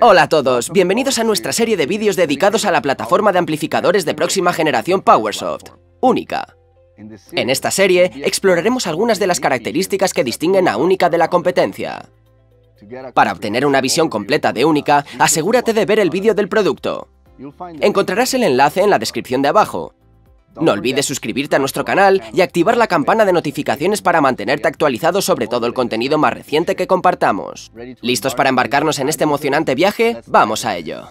Hola a todos, bienvenidos a nuestra serie de vídeos dedicados a la plataforma de amplificadores de próxima generación PowerSoft, Única. En esta serie exploraremos algunas de las características que distinguen a Única de la competencia. Para obtener una visión completa de Única, asegúrate de ver el vídeo del producto. Encontrarás el enlace en la descripción de abajo. No olvides suscribirte a nuestro canal y activar la campana de notificaciones para mantenerte actualizado sobre todo el contenido más reciente que compartamos. ¿Listos para embarcarnos en este emocionante viaje? ¡Vamos a ello!